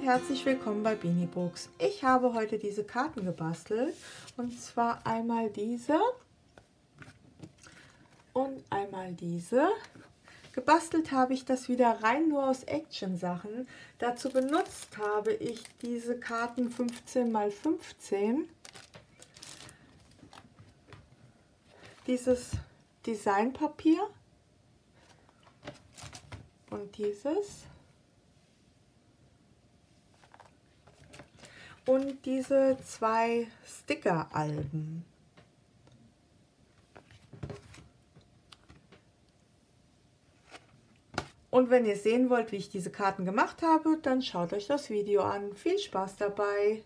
und herzlich willkommen bei Beanie Books. Ich habe heute diese Karten gebastelt und zwar einmal diese und einmal diese. Gebastelt habe ich das wieder rein nur aus Action-Sachen. Dazu benutzt habe ich diese Karten 15 x 15. Dieses Designpapier und dieses und diese zwei Sticker-Alben. Und wenn ihr sehen wollt, wie ich diese Karten gemacht habe, dann schaut euch das Video an. Viel Spaß dabei!